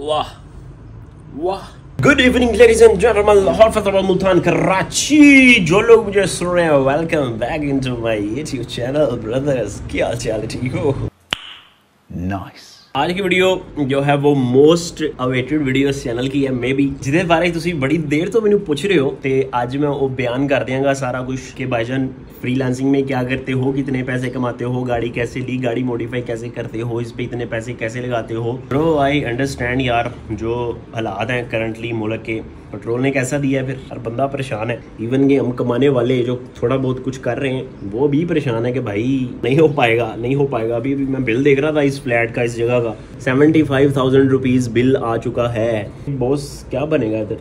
वाह वाह good evening ladies and gentleman Lahore Fatehabad Multan Karachi जो लोग मुझे सुन रहे हैं welcome back into my YouTube channel brothers क्या हाल चाल है ठीक हो Nice. ਅੱਜ ਦੀ ਵੀਡੀਓ ਜੋ ਹੈ ਉਹ ਮੋਸਟ ਅਵੇਟਡ ਵੀਡੀਓ ਇਸ ਚੈਨਲ ਕੀ ਹੈ ਮੇਬੀ ਜਿਹਦੇ ਬਾਰੇ ਤੁਸੀਂ ਬੜੀ ਦੇਰ ਤੋਂ ਮੈਨੂੰ ਪੁੱਛ ਰਹੇ ਹੋ ਤੇ ਅੱਜ ਮੈਂ ਉਹ ਬਿਆਨ ਕਰ ਦਿਆਂਗਾ ਸਾਰਾ ਕੁਝ ਕਿ भाईजान फ्रीलांसिंग में क्या करते हो कितने पैसे कमाते हो गाड़ी कैसे ली गाड़ी मॉडिफाई कैसे करते हो इस पे इतने पैसे कैसे लगाते हो ब्रो आई अंडरस्टैंड यार जो हालात हैं करंटली मुल्क के पेट्रोल ने कैसा दिया है, फिर हर बंदा परेशान है। इवन कि हम कमाने वाले जो थोड़ा बहुत कुछ कर रहे हैं, वो भी परेशान है कि भाई नहीं हो पाएगा, नहीं हो पाएगा। अभी अभी मैं बिल देख रहा था इस फ्लैट का, इस जगह का। Seventy five thousand rupees bill आ चुका है। बॉस क्या बनेगा इधर?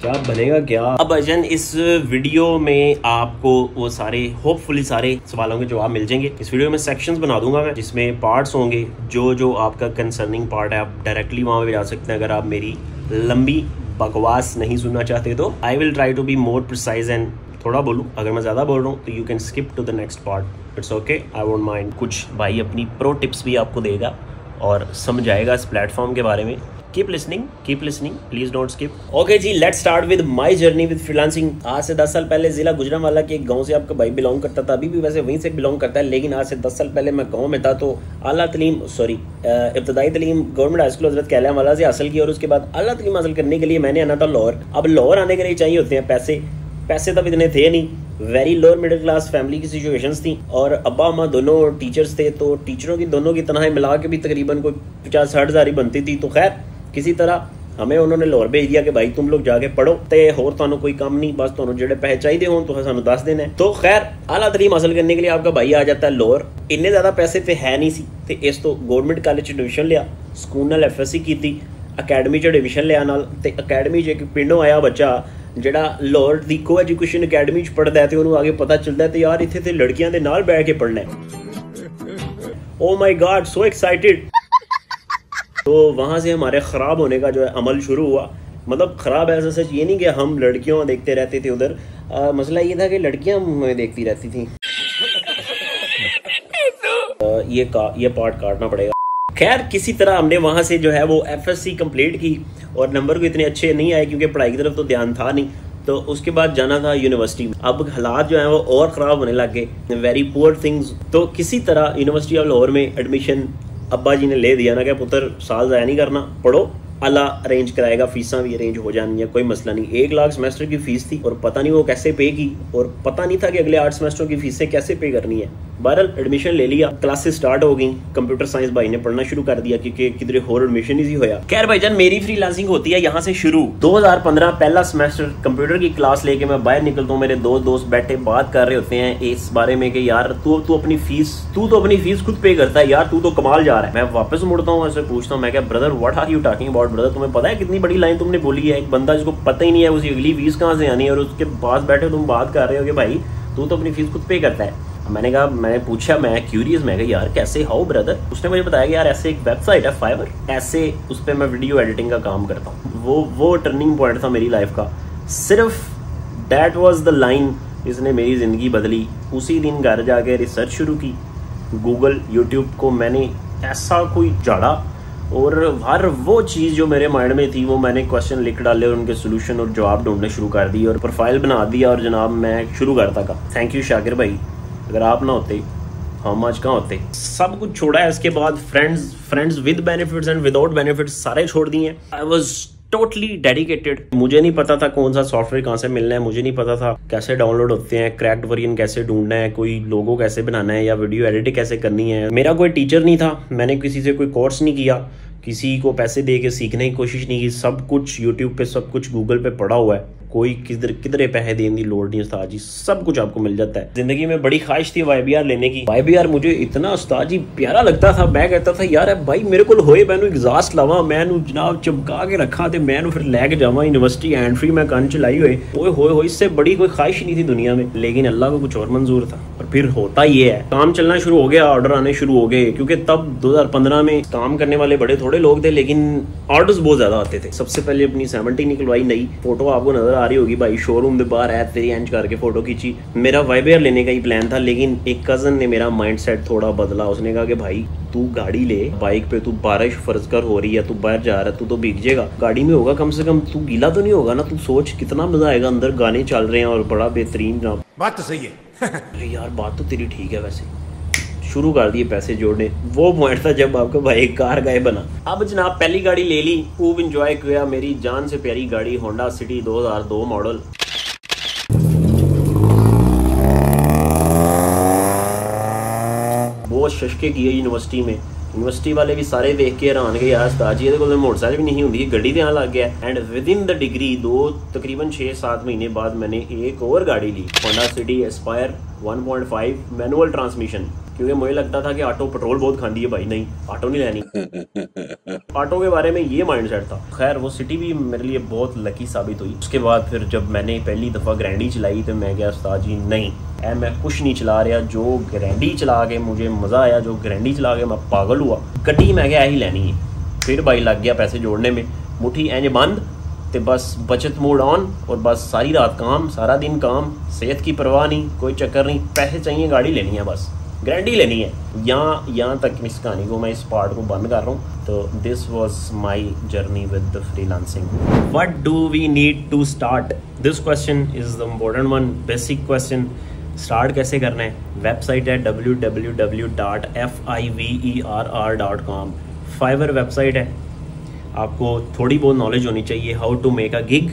क्या बनेगा क्या? अब अजन, इस वीडियो में आपको वो सारे होपफुली सारे सवालों के जवाब मिल जाएँगे। इस वीडियो में सेक्शंस बना दूँगा मैं, जिसमें पार्ट्स होंगे। जो जो आपका कंसर्निंग पार्ट है, आप डायरेक्टली वहाँ पे जा सकते हैं, अगर आप मेरी लंबी बकवास नहीं सुनना चाहते तो I will try to be more precise and थोड़ा बोलूँ। अगर मैं ज़्यादा बोल रहा हूँ तो you can skip to the next part it's okay I won't mind कुछ भाई अपनी प्रो टिप्स भी आपको देगा और समझाएगा इस प्लेटफॉर्म के बारे में। Keep listening keep listening please don't skip okay ji let's start with my journey with freelancing आज से 10 साल पहले जिला गुजरांवाला के एक गाँव से आपका भाई बिलोंग करता था। अभी भी वैसे वहीं से बिलोंग करता है, लेकिन आज से 10 साल पहले मैं गाँव में था तो आला तलीम सॉरी इब्तदाई तलीम, गवर्नमेंट हाई स्कूल हज़रत कैलिया वाला से हासिल की और उसके बाद अला तलीम हासिल करने के लिए मैंने आना था लाहौर। अब लाहौर आने के लिए चाहिए होते हैं पैसे। पैसे तब इतने थे नहीं। Very lower middle class family की सिचुएशंस थी, और अब्बा, अम्मा दोनों टीचर्स थे तो टीचरों की दोनों की तनख्वाही मिला के भी तकरीबन कोई पचास साठ हज़ार ही बनती थी। तो खैर ਕਿਸੇ ਤਰ੍ਹਾਂ ਹਮੇ ਉਹਨਾਂ ਨੇ ਲਾਹੌਰ ਭੇਜ ਦਿਆ ਕਿ ਭਾਈ ਤੁਮ ਲੋਕ ਜਾ ਕੇ ਪੜੋ ਤੇ ਹੋਰ ਤੁਹਾਨੂੰ ਕੋਈ ਕੰਮ ਨਹੀਂ ਬਸ ਤੁਹਾਨੂੰ ਜਿਹੜੇ ਪੈਸੇ ਚਾਹੀਦੇ ਹੋਣ ਤੁਸੀਂ ਸਾਨੂੰ ਦੱਸ ਦੇਣਾ ਤੋ ਖੈਰ ਆਲਾ ਤਰੀਮ ਹਾਸਲ ਕਰਨੇ ਕੇ ਲਈ ਆਪਕਾ ਭਾਈ ਆ ਜਾਂਦਾ ਹੈ ਇੰਨੇ ਜ਼ਿਆਦਾ ਪੈਸੇ ਤੇ ਹੈ ਨਹੀਂ ਸੀ ਤੇ ਇਸ ਤੋਂ ਗਵਰਨਮੈਂਟ ਕਾਲਜ ਚ ਐਡਮਿਸ਼ਨ ਲਿਆ ਸਕੂਲ ਨਾਲ ਐਫਐਸਸੀ ਕੀਤੀ ਅਕੈਡਮੀ ਚ ਐਡਮਿਸ਼ਨ ਲਿਆ ਨਾਲ ਤੇ ਅਕੈਡਮੀ ਚ ਇੱਕ ਪਿੰਡੋਂ ਆਇਆ ਬੱਚਾ ਜਿਹੜਾ ਲਾਹੌਰ ਦੀ ਕੋ ਐਜੂਕੇਸ਼ਨ ਅਕੈਡਮੀ ਚ ਪੜਦਾ ਹੈ ਤੇ ਉਹਨੂੰ ਆਗੇ ਪਤਾ ਚੱਲਦਾ ਤੇ ਯਾਰ ਇੱਥੇ ਤੇ ਲੜਕੀਆਂ ਦੇ ਨਾਲ ਬੈਠ ਕੇ ਪੜਨਾ ਹੈ ਓ ਮਾਈ ਗਾਡ ਸੋ ਐਕਸਾਈਟਿਡ तो वहाँ से हमारे ख़राब होने का जो है अमल शुरू हुआ। मतलब ख़राब ऐसा सच ये नहीं कि हम लड़कियों देखते रहते थे उधर। मसला ये था कि लड़कियाँ हमें देखती रहती थी। ये का, ये पार्ट काटना पड़ेगा। खैर, किसी तरह हमने वहाँ से जो है वो एफ़ एस सी कंप्लीट की और नंबर को इतने अच्छे नहीं आए क्योंकि पढ़ाई की तरफ़ तो ध्यान था नहीं। तो उसके बाद जाना था यूनिवर्सिटी में। अब हालात जो है वो और ख़राब होने लग गए। वेरी पुअर थिंग्स तो किसी तरह यूनिवर्सिटी ऑफ़ लाहौर में एडमिशन अब्बा जी ने ले दिया ना क्या पुत्र, साल ज़ाया नहीं करना। पढ़ो। अला अरेंज कराएगा, फीसा भी अरेंज हो जानी है कोई मसला नहीं। एक लाख सेमेस्टर की फ़ीस थी और पता नहीं वो कैसे पे की। और पता नहीं था कि अगले आठ सेमेस्टर की फीसें कैसे पे करनी है। बहरहाल एडमिशन ले लिया क्लासेस स्टार्ट हो गई कंप्यूटर साइंस भाई ने पढ़ना शुरू कर दिया क्योंकि किधरे होर एडमिशन ही होया। खैर भाईजान मेरी फ्रीलांसिंग होती है यहाँ से शुरू। 2015 पहला सेमेस्टर कंप्यूटर की क्लास लेके मैं बाहर निकलता हूँ, मेरे दो दोस्त बैठे बात कर रहे होते हैं इस बारे में कि यार, तू तू अपनी फ़ीस तू तो अपनी फ़ीस खुद पे करता है, यार तू तो कमाल जा रहा है। मैं वापस मुड़ता हूँ, ऐसे पूछता हूँ, मैं क्या brother what are you talking about brother तुम्हें पता है कितनी बड़ी लाइन तुमने बोली है? एक बंदा जिसको पता ही नहीं है उसकी अगली फ़ीस कहाँ से आनी है और उसके पास बैठे तुम बात कर रहे हो कि भाई, तू तो अपनी फ़ीस खुद पे करता है। मैंने कहा, मैंने पूछा, मैं क्यूरियस मैं कहा, यार, कैसे? हाउ ब्रदर उसने मुझे बताया कि, यार, ऐसे एक वेबसाइट है फाइवर ऐसे उस पर मैं वीडियो एडिटिंग का काम करता हूँ। वो वो टर्निंग पॉइंट था मेरी लाइफ का। सिर्फ़ दैट वॉज़ द लाइन जिसने मेरी ज़िंदगी बदली। उसी दिन घर जाके रिसर्च शुरू की। गूगल यूट्यूब को मैंने ऐसा कोई झाड़ा और हर वो चीज़ जो मेरे माइंड में थी, वो मैंने क्वेश्चन लिख डाले और उनके सोल्यूशन और जवाब ढूँढने शुरू कर दिए और प्रोफ़ाइल बना दिया और जनाब, मैं शुरू करता का थैंक यू शाकिर भाई। अगर आप ना होते, हम आज कहाँ होते? सब कुछ छोड़ा है, इसके बाद friends friends with benefits and without benefits सारे छोड़ दिए आई वॉज़ टोटली डेडिकेटेड मुझे नहीं पता था कौन सा सॉफ्टवेयर कहाँ से मिलना है, मुझे नहीं पता था कैसे डाउनलोड होते हैं क्रैक्ड वर्जन कैसे ढूंढना है, कोई लोगो कैसे बनाना है या वीडियो एडिट कैसे करनी है। मेरा कोई टीचर नहीं था, मैंने किसी से कोई कोर्स नहीं किया, किसी को पैसे दे के सीखने की कोशिश नहीं की, सब कुछ यूट्यूब पे, सब कुछ गूगल पे पड़ा हुआ है। कोई किधर, किधरे पैसे देने की लोड़ नहीं उस्ताद जी। सब कुछ आपको मिल जाता है। ज़िंदगी में बड़ी ख्वाहिश थी वाई बी आर लेने की। वाई बी आर मुझे इतना उस्ताद जी प्यारा लगता था। मैं कहता था, यार, भाई, मेरे को होए, मैं एग्जास्ट लवा, मैं जनाब चमका के रखा तो मैं फिर लैके जावा यूनिवर्सिटी एंट्री मैं कन चलाई हुए। होए हो इससे बड़ी कोई ख्वाहिश नहीं थी दुनिया में। लेकिन अल्लाह को कुछ और मंजूर था। फिर होता ये है। काम चलना शुरू हो गया ऑर्डर आने शुरू हो गए, क्योंकि तब 2015 में काम करने वाले बड़े थोड़े लोग थे, लेकिन ऑर्डर्स बहुत ज़्यादा आते थे। सबसे पहले अपनी सेवेंटी निकलवाई नई। फ़ोटो आपको नज़र आ रही होगी भाई शोरूम के बाहर है तेरी एंच करके फ़ोटो खींची। मेरा वाइबेयर लेने का ही प्लान था, लेकिन एक कज़न ने मेरा माइंड थोड़ा बदला। उसने कहा कि भाई, तू गाड़ी ले बाइक पे तू बारिश फ़र्ज़ कर, हो रही है, तू बाहर जा रहा है, तू तो भीग जाएगा। गाड़ी में होगा कम से कम, तू गीला तो नहीं होगा ना? तू सोच कितना मज़ा आएगा, अंदर गाने चल रहे हैं और बड़ा बेहतरीन बात तो सही है। यार, बात तो तेरी ठीक है वैसे। शुरू कर दिए पैसे जोड़ने। वो पॉइंट था जब आपका भाई कार गाय बना। अब जनाब, पहली गाड़ी ले ली। खूब इंजॉय किया मेरी जान से प्यारी गाड़ी होंडा सिटी 2002 मॉडल बहुत शशके किए यूनिवर्सिटी में। यूनिवर्सिटी वाले भी ਸਾਰੇ ਦੇਖ ਕੇ ਹੈਰਾਨ ਗਏ ਯਾਰ ਉਸਤਾਦ ਜੀ ਇਹਦੇ ਕੋਲ ਮੋਟਰਸਾਈਕਲ ਵੀ ਨਹੀਂ ਹੁੰਦੀ ਗੱਡੀ ਤੇ ਆਣ ਲੱਗ ਗਿਆ and with in the degree ਦੋ तकरीबन 6-7 महीने बाद मैंने एक और गाड़ी ली Honda City Aspire 1.5 manual transmission क्योंकि मुझे लगता था कि ऑटो पेट्रोल बहुत खाती है भाई नहीं ऑटो नहीं लेनी ऑटो के बारे में ये माइंड सेट था खैर वो सिटी भी मेरे लिए बहुत लकी साबित हुई उसके बाद फिर जब मैंने पहली दफ़ा ग्रैंडी चलाई तो मैं गया उस्ताद जी नहीं ऐ, मैं कुछ नहीं चला रहा, जो ग्रैंडी चला के मुझे मज़ा आया, जो ग्रैंडी चला के मैं पागल हुआ। गड्डी मैं क्या ही लेनी है? फिर भाई लग गया पैसे जोड़ने में। मुठी इंज बंद तो बस बचत मोड ऑन और बस सारी रात काम, सारा दिन काम, सेहत की परवाह नहीं, कोई चक्कर नहीं, पैसे चाहिए, गाड़ी लेनी है बस। गारंटी लेनी है। यहाँ यहाँ तक इस कहानी को मैं इस पार्ट को बंद कर रहा हूँ। तो this was my journey with the freelancing what do we need to start this question is the important one basic question start कैसे करना है? वेबसाइट है W W W dot F I V E R R dot com Fiverr website है। आपको थोड़ी बहुत knowledge होनी चाहिए how to make a gig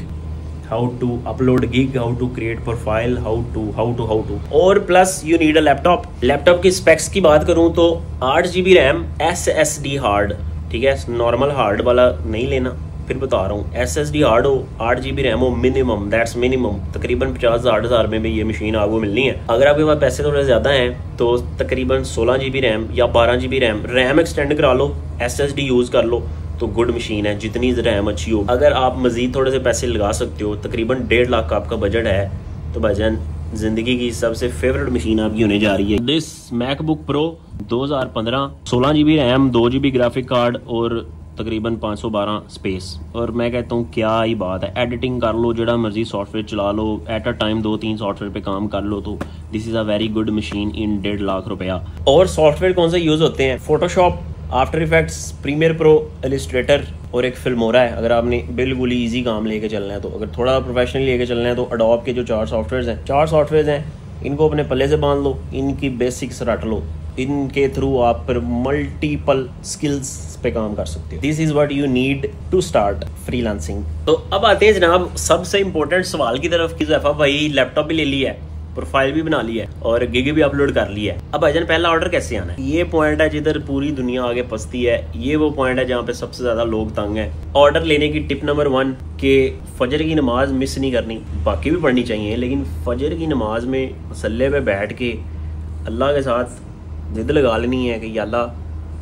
how to upload gig, how to create profile how to how to how to और plus you need a laptop laptop की specs की बात करूँ तो आठ G B RAM S S D hard ठीक है? Normal hard वाला नहीं लेना। फिर बता रहा हूँ एस एस डी हार्ड हो आठ जी बी रैम हो मिनिमम दैट्स मिनिमम तकरीबन पचास साठ हज़ार में भी ये मशीन आपको मिलनी है। अगर आपके पास पैसे थोड़े ज़्यादा हैं तो तकरीबन सोलह जी बी रैम या बारह G B RAM RAM extend करा लो एस एस डी यूज़ कर लो तो गुड मशीन है, जितनी रैम अच्छी हो। अगर आप मजीद थोड़े से पैसे लगा सकते हो, तकरीबन डेढ़ लाख का आपका बजट है तो भाईजान ज़िंदगी की सबसे फेवरेट मशीन आपकी होने जा रही है। This MacBook Pro 2015 16 GB RAM दो जीबी ग्राफिक कार्ड और तकरीबन 512 स्पेस और मैं कहता हूँ, क्या ही बात है। एडिटिंग कर लो जड़ा मर्ज़ी सॉफ्टवेयर चला लो। एट अ टाइम दो तीन सॉफ्टवेयर पे काम कर लो तो। This is a very good machine in डेढ़ लाख रुपया। और सॉफ्टवेयर कौन से यूज़ होते हैं? Photoshop After Effects Premiere Pro Illustrator और एक फ़िल्म हो रहा है। अगर आपने बिल्कुल ईजी काम लेके चलना है तो। अगर थोड़ा प्रोफेशनली लेके चलना है तो अडोप के जो चार सॉफ्टवेयर हैं, चार सॉफ्टवेयर हैं, इनको अपने पल्ले से बाँध लो। इनकी बेसिक्स रट लो। इनके थ्रू आप पर मल्टीपल स्किल्स पे काम कर सकते हो। This is what you need to start free तो अब आते हैं जनाब, सबसे इंपॉर्टेंट सवाल की तरफ़ की जैफा भाई लैपटॉप भी ले लिया है प्रोफ़ाइल भी बना लिया है और गिग भी अपलोड कर लिया है। अब भाईजान पहला ऑर्डर कैसे आना है? ये पॉइंट है जिधर पूरी दुनिया आगे पसती है, ये वो पॉइंट है जहाँ पे सबसे ज़्यादा लोग तंग है। ऑर्डर लेने की टिप नंबर वन के फजर की नमाज़ मिस नहीं करनी, बाकी भी पढ़नी चाहिए, लेकिन फजर की नमाज़ में मसल्ले पे बैठ के अल्लाह के साथ जिद लगा लेनी है कि अल्लाह,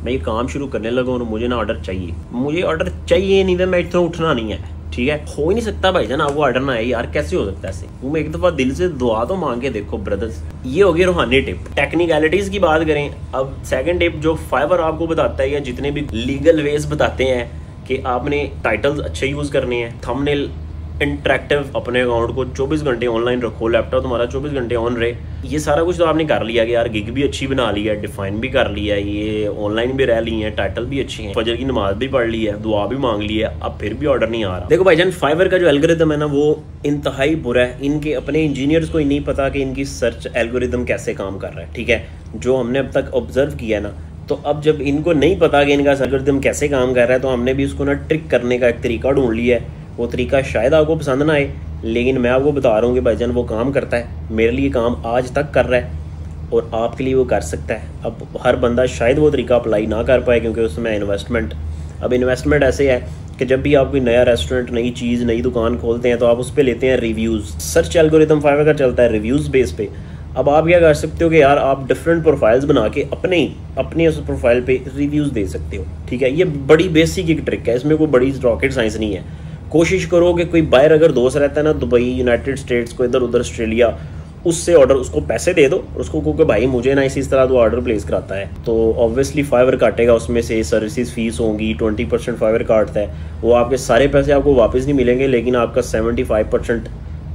मैं ये काम शुरू करने लगा और मुझे ना ऑर्डर चाहिए। मुझे ऑर्डर चाहिए नहीं तो मैं इतना उठना नहीं है, ठीक है? हो ही नहीं सकता भाई जान आपको ऑर्डर ना आए, यार कैसे हो सकता है ऐसे? तुम एक दफ़ा दिल से दुआ तो मांग के देखो ब्रदर्स ये हो गई रूहानी टिप टेक्निकलिटीज की बात करें, अब सेकंड टिप जो फाइबर आपको बताता है या जितने भी लीगल वेज बताते हैं कि आपने टाइटल्स अच्छे यूज़ करने हैं थंबनेल इंटरेक्टिव अपने अकाउंट को 24 घंटे ऑनलाइन रखो लैपटॉप तुम्हारा 24 घंटे ऑन रहे। ये सारा कुछ तो आपने कर लिया कि यार गिग भी अच्छी बना ली है डिफाइन भी कर लिया है, ये ऑनलाइन भी रह ली है टाइटल भी अच्छी है, फजर की नमाज़ भी पढ़ ली है, दुआ भी मांग ली है, अब फिर भी ऑर्डर नहीं आ रहा। देखो भाईजान फाइवर का जो एल्गोरिदम है ना, वो इंतहाई बुरा है। इनके अपने इंजीनियर्स को ही नहीं पता कि इनकी सर्च एल्गोरिदम कैसे काम कर रहा है, ठीक है? जो हमने अब तक ऑब्ज़र्व किया है ना तो अब जब इनको नहीं पता कि इनका एल्गोरिदम कैसे काम कर रहा है तो हमने भी उसको ना ट्रिक करने का एक तरीका ढूंढ लिया है। वो तरीका शायद आपको पसंद ना आए, लेकिन मैं आपको बता रहा हूँ कि भाईजान वो काम करता है, मेरे लिए काम आज तक कर रहा है और आपके लिए वो कर सकता है। अब हर बंदा शायद वो तरीका अप्लाई ना कर पाए क्योंकि उसमें इन्वेस्टमेंट अब इन्वेस्टमेंट ऐसे है कि जब भी आप कोई नया रेस्टोरेंट नई चीज़, नई दुकान खोलते हैं तो आप उस पर लेते हैं रिव्यूज़ सर्च एल्गोरिदम फाइव का चलता है रिव्यूज़ बेस पे, अब आप क्या कर सकते हो कि यार आप डिफरेंट प्रोफाइल्स बना के अपने ही, अपने उस प्रोफ़ाइल पे रिव्यूज़ दे सकते हो। ठीक है, ये बड़ी बेसिक एक ट्रिक है, इसमें कोई बड़ी रॉकेट साइंस नहीं है। कोशिश करो कि कोई बाहर अगर दोस्त रहता है ना, दुबई यूनाइटेड स्टेट्स को इधर उधर ऑस्ट्रेलिया उससे ऑर्डर उसको पैसे दे दो और उसको कहो कि भाई मुझे ना इसी तरह तो ऑर्डर प्लेस कराता है। तो ऑब्वियसली फाइवर काटेगा उसमें से सर्विसेज़ फ़ीस होंगी ट्वेंटी परसेंट फाइवर काटता है। वो आपके सारे पैसे आपको वापस नहीं मिलेंगे, लेकिन आपका सेवेंटी फाइव परसेंट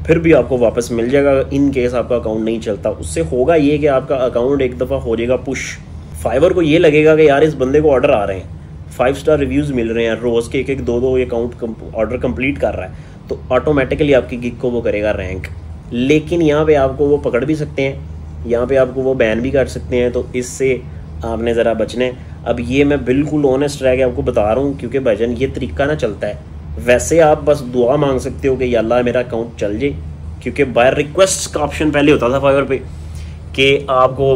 फिर भी आपको वापस मिल जाएगा इन केस आपका अकाउंट नहीं चलता। उससे होगा ये कि आपका अकाउंट एक दफ़ा हो जाएगा पुश फाइवर को ये लगेगा कि यार इस बंदे को ऑर्डर आ रहे हैं। फाइव स्टार रिव्यूज़ मिल रहे हैं, रोज़ के एक एक दो दो अकाउंट ऑर्डर कंप्लीट कर रहा है तो ऑटोमेटिकली आपकी गिग को वो करेगा रैंक लेकिन यहाँ पे आपको वो पकड़ भी सकते हैं, यहाँ पे आपको वो बैन भी कर सकते हैं तो इससे आपने ज़रा बचने अब ये मैं बिल्कुल ऑनेस्ट रह के आपको बता रहा हूँ, क्योंकि भजन ये तरीका ना चलता है. वैसे आप बस दुआ मांग सकते हो कि अल्लाह मेरा अकाउंट चल जाए, क्योंकि बाय रिक्वेस्ट का ऑप्शन पहले होता था फाइवर पे, कि आपको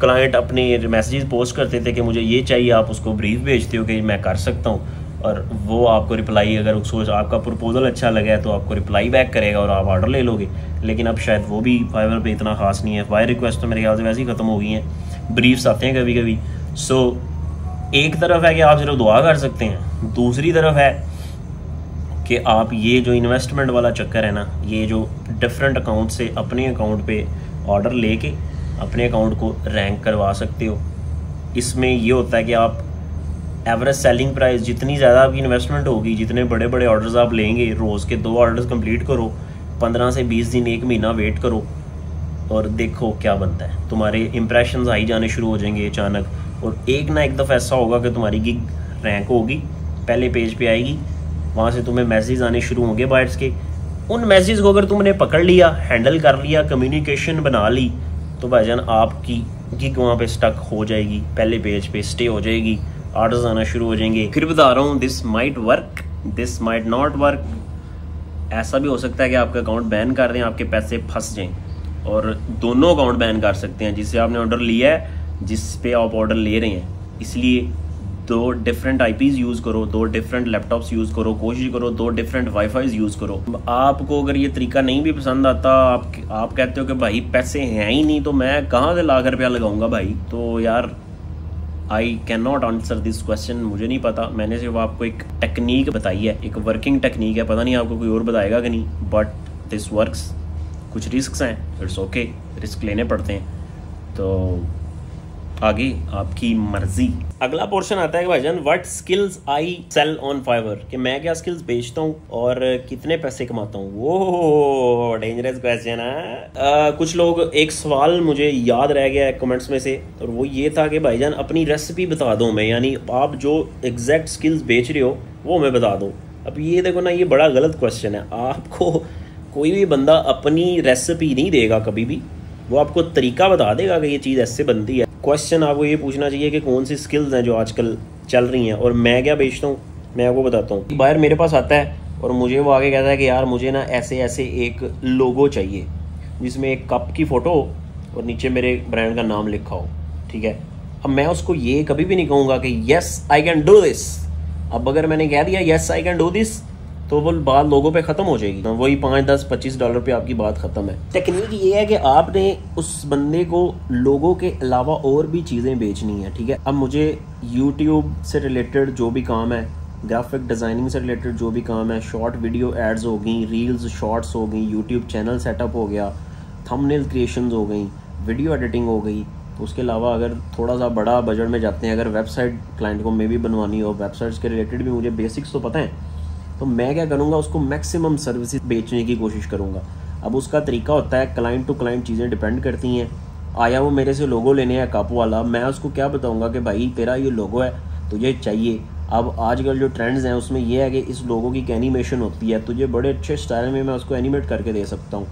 क्लाइंट अपनी मैसेजेस पोस्ट करते थे कि मुझे ये चाहिए आप उसको ब्रीफ भेजते हो कि मैं कर सकता हूँ। और वो आपको रिप्लाई अगर उसको आपका प्रपोजल अच्छा लगा है तो आपको रिप्लाई बैक करेगा और आप ऑर्डर ले लोगे। लेकिन अब शायद वो भी फाइवर पे इतना खास नहीं है। बाय रिक्वेस्ट तो मेरे ख्याल से वैसे ही ख़त्म हो गई हैं। ब्रीफ्स आते हैं कभी कभी सो so, एक तरफ़ है कि आप सिर्फ़ दुआ कर सकते हैं। दूसरी तरफ़ है कि आप ये जो इन्वेस्टमेंट वाला चक्कर है ना ये जो डिफरेंट अकाउंट से अपने अकाउंट पे ऑर्डर लेके अपने अकाउंट को रैंक करवा सकते हो। इसमें ये होता है कि आप एवरेज सेलिंग प्राइस जितनी ज़्यादा आपकी इन्वेस्टमेंट होगी, जितने बड़े बड़े ऑर्डर्स आप लेंगे, रोज़ के दो ऑर्डर्स कंप्लीट करो, पंद्रह से बीस दिन, एक महीना वेट करो और देखो क्या बनता है। तुम्हारे इंप्रेशन आई जाने शुरू हो जाएँगे अचानक। और एक ना एक दफ़ा ऐसा होगा कि तुम्हारी गिग रैंक होगी, पहले पेज पे आएगी, वहाँ से तुम्हें मैसेज आने शुरू होंगे बाइट्स के। उन मैसेज को अगर तुमने पकड़ लिया हैंडल कर लिया कम्युनिकेशन बना ली तो भाईजान आपकी गिग वहाँ पे स्टक हो जाएगी, पहले पेज पे स्टे हो जाएगी ऑर्डर्स आना शुरू हो जाएँगे। फिर बता रहा हूँ this might work this might not work ऐसा भी हो सकता है कि आपका अकाउंट बैन कर दें, आपके पैसे फंस जाएँ। और दोनों अकाउंट बैन कर सकते हैं जिससे आपने ऑर्डर लिया है, जिस पे आप ऑर्डर ले रहे हैं। इसलिए दो डिफरेंट आईपीज यूज़ करो, दो डिफरेंट लैपटॉप्स यूज़ करो, कोशिश करो, दो डिफरेंट वाईफाई यूज़ करो। आपको अगर ये तरीका नहीं भी पसंद आता, आप आप कहते हो कि भाई पैसे हैं ही नहीं तो मैं कहाँ से लाख रुपया लगाऊँगा भाई? तो यार I can not answer this question मुझे नहीं पता। मैंने सिर्फ़ आपको एक टेक्निक बताई है, एक वर्किंग टेक्निक है, पता नहीं आपको कोई और बताएगा कि नहीं बट दिस वर्क्स कुछ रिस्क हैं इट्स ओके रिस्क लेने पड़ते हैं। तो आगे आपकी मर्ज़ी। अगला पोर्शन आता है भाईजान what skills I sell on Fiverr कि मैं क्या स्किल्स बेचता हूँ और कितने पैसे कमाता हूँ? वो डेंजरस क्वेश्चन है। कुछ लोग, एक सवाल मुझे याद रह गया है कमेंट्स में से, और वो ये था कि भाईजान, अपनी रेसिपी बता दो मैं, यानी आप जो एग्जैक्ट स्किल्स बेच रहे हो, वो मैं बता दो। अब ये देखो ना, ये बड़ा गलत क्वेश्चन है। आपको कोई भी बंदा अपनी रेसिपी नहीं देगा कभी भी, वो आपको तरीका बता देगा कि ये चीज़ ऐसे बनती है। क्वेश्चन आपको ये पूछना चाहिए कि कौन सी स्किल्स हैं जो आजकल चल रही हैं और मैं क्या बेचता हूँ? मैं आपको बताता हूँ। बाहर मेरे पास आता है और मुझे वो आगे कहता है कि यार मुझे ना ऐसे ऐसे एक लोगो चाहिए, जिसमें एक कप की फ़ोटो हो और नीचे मेरे ब्रांड का नाम लिखा हो, ठीक है? अब मैं उसको ये कभी भी नहीं कहूँगा कि yes I can do this अब अगर मैंने कह दिया yes I can do this तो वो बात लोगों पे ख़त्म हो जाएगी। तो वही पाँच, दस, पच्चीस डॉलर पे आपकी बात ख़त्म है। टेक्निक ये है कि आपने उस बंदे को लोगों के अलावा और भी चीज़ें बेचनी है, ठीक है? अब मुझे यूट्यूब से रिलेटेड जो भी काम है ग्राफिक डिज़ाइनिंग से रिलेटेड जो भी काम है शॉर्ट वीडियो एड्स हो गई रील्स शॉर्ट्स हो गई यूट्यूब चैनल सेटअप हो गया थंबनेल क्रिएशन हो गई वीडियो एडिटिंग हो गई तो उसके अलावा अगर थोड़ा सा बड़ा बजट में जाते हैं, अगर वेबसाइट क्लाइंट को मे भी बनवानी हो वेबसाइट्स के रिलेटेड भी मुझे बेसिक्स तो पता है। तो मैं क्या करूँगा, उसको मैक्सिमम सर्विसेज़ बेचने की कोशिश करूँगा। अब उसका तरीका होता है क्लाइंट टू क्लाइंट चीज़ें डिपेंड करती हैं। आया वो मेरे से लोगो लेने हैं, कापू वाला। मैं उसको क्या बताऊँगा कि भाई, तेरा ये लोगो है, तुझे चाहिए। अब आजकल जो ट्रेंड्स हैं, उसमें यह है कि इस लोगों की एनिमेशन होती है। तुझे बड़े अच्छे स्टाइल में मैं उसको एनिमेट करके दे सकता हूँ।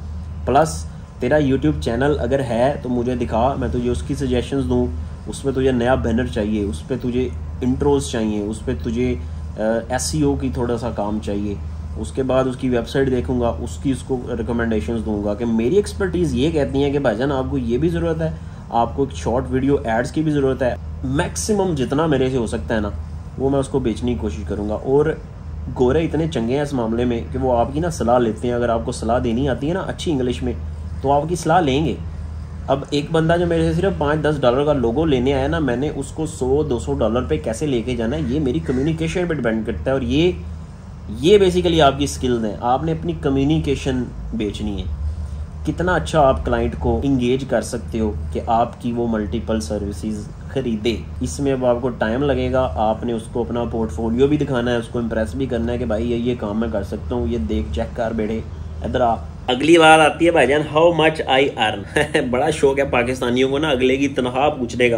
प्लस तेरा यूट्यूब चैनल अगर है तो मुझे दिखा, मैं तुझे उसकी सजेशंस दूँ। उस पर तुझे नया बैनर चाहिए उस पर तुझे इंट्रोज चाहिए उस पर तुझे एस e की थोड़ा सा काम चाहिए। उसके बाद उसकी वेबसाइट देखूँगा, उसकी उसको रिकमेंडेशन दूँगा कि मेरी एक्सपर्टीज़ ये कहती है कि भाईजान, आपको ये भी ज़रूरत है, आपको एक शॉर्ट वीडियो एड्स की भी ज़रूरत है। मैक्सिमम जितना मेरे से हो सकता है ना, वो मैं उसको बेचने की कोशिश करूँगा। और गोरे इतने चंगे हैं इस मामले में कि वो आपकी ना सलाह लेते हैं। अगर आपको सलाह देनी आती है ना अच्छी इंग्लिश में तो आपकी सलाह लेंगे। अब एक बंदा जो मेरे से सिर्फ़ पाँच दस डॉलर का लोगो लेने आया ना, मैंने उसको सौ, दो सौ डॉलर पे कैसे लेके जाना है, ये मेरी कम्युनिकेशन पे डिपेंड करता है और ये ये बेसिकली आपकी स्किल्स हैं। आपने अपनी कम्युनिकेशन बेचनी है। कितना अच्छा आप क्लाइंट को इंगेज कर सकते हो कि आपकी वो मल्टीपल सर्विसेज़ खरीदे। इसमें अब आपको टाइम लगेगा, आपने उसको अपना पोर्टफोलियो भी दिखाना है, उसको इम्प्रेस भी करना है कि भाई ये ये काम मैं कर सकता हूँ, ये देख चेक कर बेटे आ। अगली बात आती है भाईजान हाउ मच आई अर्न बड़ा शौक है पाकिस्तानियों को ना, अगले की तनख्वाह पूछने का।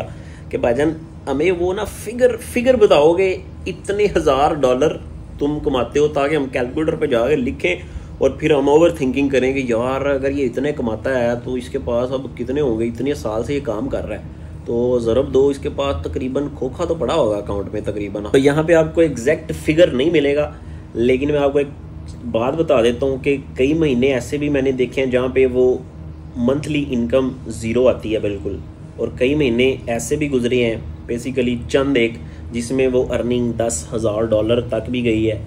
कि भाईजान, हमें वो ना फिगर फिगर बताओगे, इतने हज़ार डॉलर तुम कमाते हो ताकि हम कैलकुलेटर पे जाकर लिखें और फिर हम ओवर थिंकिंग करें कि यार, अगर ये इतने कमाता है तो इसके पास अब कितने होंगे? इतने साल से ये काम कर रहा है। तो ज़रब दो, इसके पास तकरीबन खोखा तो पड़ा होगा अकाउंट में तकरीबन। तो यहाँ पे आपको एग्जैक्ट फिगर नहीं मिलेगा, लेकिन मैं आपको एक बात बता देता हूँ कि कई महीने ऐसे भी मैंने देखे हैं जहाँ पे वो मंथली इनकम ज़ीरो आती है बिल्कुल। और कई महीने ऐसे भी गुजरे हैं बेसिकली चंद एक, जिसमें वो अर्निंग दस हज़ार डॉलर तक भी गई है।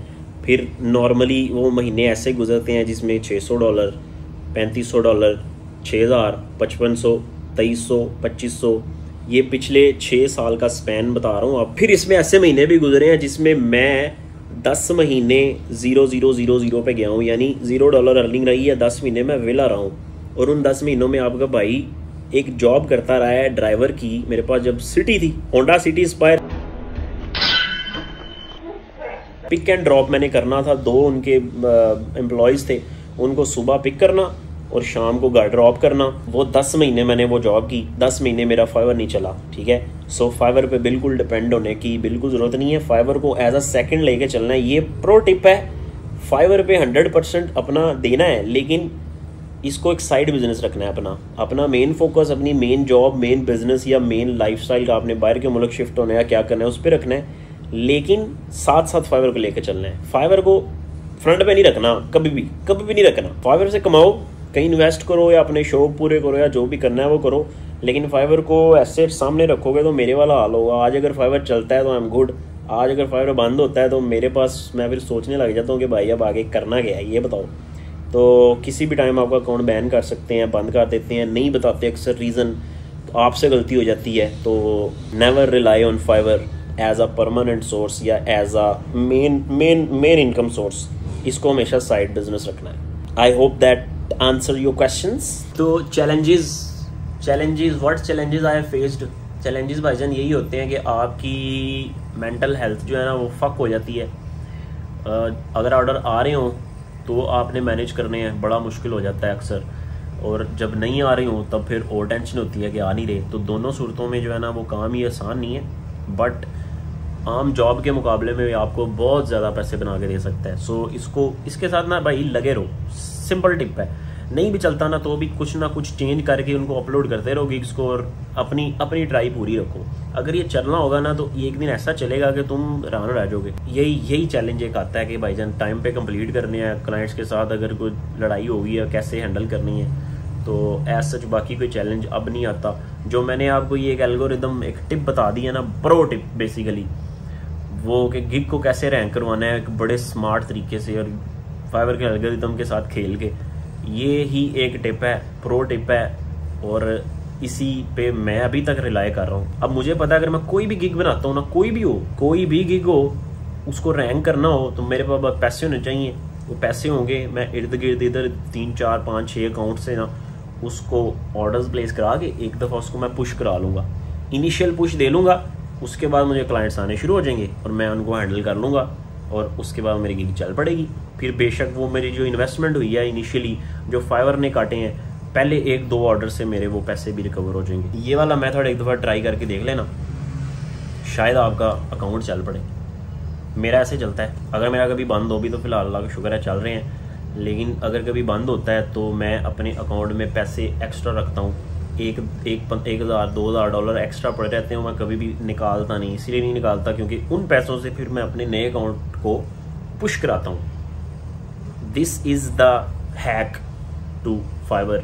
फिर नॉर्मली वो महीने ऐसे गुजरते हैं जिसमें छः सौ डॉलर पैंतीस सौ डॉलर छः हज़ार, पचपन सौ, तेईस सौ, पच्चीस सौ। ये पिछले छः साल का स्पैन बता रहा हूँ। अब फिर इसमें ऐसे महीने भी गुजरे हैं जिसमें मैं दस महीने ज़ीरो ज़ीरो ज़ीरो ज़ीरो पे गया हूँ, यानी ज़ीरो डॉलर अर्निंग रही है, दस महीने मैं विला रहा हूँ। और उन दस महीनों में आपका भाई एक जॉब करता रहा है ड्राइवर की, मेरे पास जब सिटी थी Honda City Spire pick and drop मैंने करना था, दो उनके एम्प्लॉयज़ थे, उनको सुबह पिक करना और शाम को घर ड्रॉप करना। वो दस महीने मैंने वो जॉब की। दस महीने मेरा फाइवर नहीं चला, ठीक है? सो फाइवर पे बिल्कुल डिपेंड होने की बिल्कुल ज़रूरत नहीं है। फाइवर को एज अ सेकेंड लेके चलना है। ये प्रो टिप है। फाइवर पे हंड्रेड परसेंट अपना देना है, लेकिन इसको एक साइड बिज़नेस रखना है अपना। अपना मेन फोकस अपनी मेन जॉब मेन बिज़नेस या मेन लाइफस्टाइल का आपने बाहर के मुल्क शिफ्ट होना है क्या करना है, उस पर रखना है। लेकिन साथ साथ फाइवर को लेकर चलना है। फाइवर को फ्रंट पे नहीं रखना, कभी भी कभी भी नहीं रखना। फाइवर से कमाओ कहीं इन्वेस्ट करो या अपने शौक पूरे करो या जो भी करना है वो करो। लेकिन फाइवर को ऐसे सामने रखोगे तो मेरे वाला हाल होगा। आज अगर फाइवर चलता है तो आई एम गुड आज अगर फाइवर बंद होता है तो मेरे पास मैं फिर सोचने लग जाता हूँ कि भाई अब आगे करना क्या है, ये बताओ। तो किसी भी टाइम आपका अकाउंट बैन कर सकते हैं, बंद कर देते हैं, नहीं बताते अक्सर रीज़न तो आपसे गलती हो जाती है। तो never rely on Fiverr as a permanent source या as a main main main income source इसको हमेशा साइड बिज़नेस रखना है। I hope that answer your question तो challenges challenges what challenges I faced challenges भाईजान यही होते हैं कि आपकी मेंटल हेल्थ जो है ना वो फक हो जाती है। अगर ऑर्डर आ रहे हो तो आपने मैनेज करने हैं। बड़ा मुश्किल हो जाता है अक्सर। और जब नहीं आ रही हो तब फिर और टेंशन होती है कि आ नहीं रहे। तो दोनों सूरतों में जो है ना वो काम ही आसान नहीं है। बट आम जॉब के मुकाबले में भी आपको बहुत ज़्यादा पैसे बना के दे सकता है। सो so, इसको इसके साथ ना भाई लगे रहो। सिंपल टिप है। नहीं भी चलता ना तो भी कुछ ना कुछ चेंज करके उनको अपलोड करते रहो गिग्स को और अपनी अपनी ट्राई पूरी रखो। अगर ये चलना होगा ना तो एक दिन ऐसा चलेगा कि तुम रान रह जाओगे। यही यही चैलेंज एक आता है कि भाईजान टाइम पे कंप्लीट करने हैं क्लाइंट्स के साथ अगर कोई लड़ाई होगी या कैसे हैंडल करनी है? तो एज सच बाकी कोई चैलेंज अब नहीं आता। जो मैंने आपको ये एक एल्गोरिदम एक टिप बता दी है ना प्रो टिप बेसिकली वो कि गिग को कैसे रैंक करवाना है, एक बड़े स्मार्ट तरीके से और फाइबर के एल्गोरिदम के साथ खेल के। ये ही एक टिप है प्रो टिप है, और इसी पे मैं अभी तक रिलाई कर रहा हूँ। अब मुझे पता है, अगर मैं कोई भी गिग बनाता हूँ ना, कोई भी हो, कोई भी गिग हो, उसको रैंक करना हो तो मेरे पास पैसे होने चाहिए। वो पैसे होंगे, मैं इर्द गिर्द इधर तीन, चार, पाँच छः अकाउंट से ना, उसको ऑर्डर्स प्लेस करा के एक दफ़ा उसको मैं पुश करा लूँगा। इनिशियल पुश दे लूँगा, उसके बाद मुझे क्लाइंट्स आने शुरू हो जाएँगे, और मैं उनको हैंडल कर लूँगा। और उसके बाद मेरी गिग चल पड़ेगी। फिर बेशक वो मेरी जो इन्वेस्टमेंट हुई है इनिशियली जो फाइवर ने काटे हैं, पहले एक दो ऑर्डर से मेरे वो पैसे भी रिकवर हो जाएँगे। ये वाला मेथड एक दफ़ा ट्राई करके देख लेना। शायद आपका अकाउंट चल पड़े। मेरा ऐसे चलता है। अगर मेरा कभी बंद हो भी तो फ़िलहाल अल्लाह का शुक्र है, चल रहे हैं। लेकिन अगर कभी बंद होता है तो मैं अपने अकाउंट में पैसे एक्स्ट्रा रखता हूँ। एक एक एक हज़ार, दो हज़ार डॉलर एक्स्ट्रा पड़े रहते हैं मैं कभी भी निकालता नहीं, इसीलिए नहीं निकालता क्योंकि उन पैसों से फिर मैं अपने नए अकाउंट को पुश कराता हूँ। This is the hack to Fiverr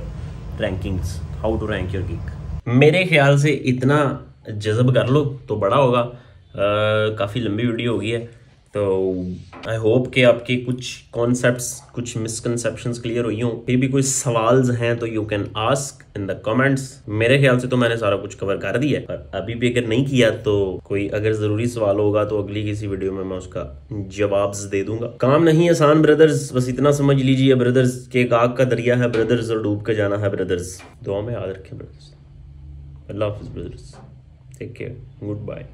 rankings how to rank your gig मेरे ख्याल से इतना जज़ब कर लो तो बड़ा होगा। काफ़ी लंबी वीडियो होगी है तो आई होप कि आपके कुछ कॉन्सेप्ट्स कुछ मिसकंसेप्शंस क्लियर हुई हों। फिर भी कोई सवाल हैं तो you can ask in the comments मेरे ख्याल से तो मैंने सारा कुछ कवर कर दिया है। पर अभी भी अगर नहीं किया तो कोई अगर ज़रूरी सवाल होगा तो अगली किसी वीडियो में मैं उसका जवाब दे दूँगा। काम नहीं आसान ब्रदर्स बस इतना समझ लीजिए ब्रदर्स के एक आग का दरिया है ब्रदर्स और डूब के जाना है ब्रदर्स दुआ में याद रखें ब्रदर्स अल्लाह हाफिज brothers take care good bye